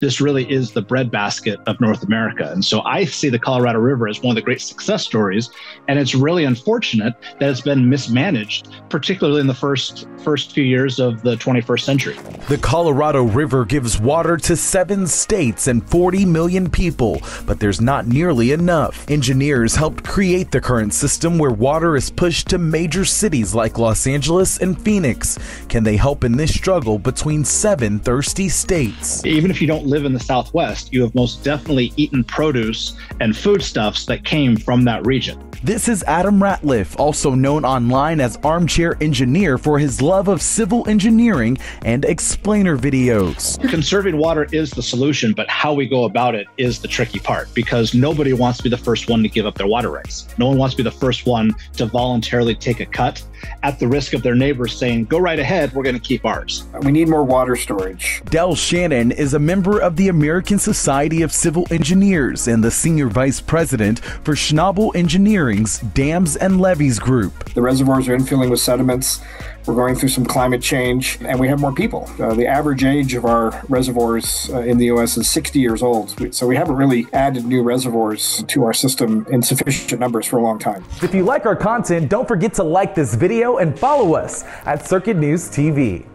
this really is the breadbasket of North America. And so I see the Colorado River as one of the great success stories. And it's really unfortunate that it's been mismanaged, particularly in the first first few years of the 21st century. The Colorado River gives water to seven states and 40 million people, but there's not nearly enough. Engineers helped create the current system where water is pushed to major cities like Los Angeles and Phoenix. Can they help in this struggle between seven thirsty states? Even if you don't live in the Southwest, you have most definitely eaten produce and foodstuffs that came from that region. This is Adam Ratliff, also known online as Armchair Engineer for his love of civil engineering and explainer videos. Conserving water is the solution, but how we go about it is the tricky part because nobody wants to be the first one to give up their water rights. No one wants to be the first one to voluntarily take a cut at the risk of their neighbors saying, go right ahead, we're going to keep ours. We need more water storage. Del Shannon is a member of the American Society of Civil Engineers and the senior vice president for Schnabel Engineering's Dams and Levees Group. The reservoirs are infilling with sediments. We're going through some climate change, and we have more people. Uh, the average age of our reservoirs uh, in the U.S. is 60 years old. So we haven't really added new reservoirs to our system in sufficient numbers for a long time. If you like our content, don't forget to like this video and follow us at Circuit News TV.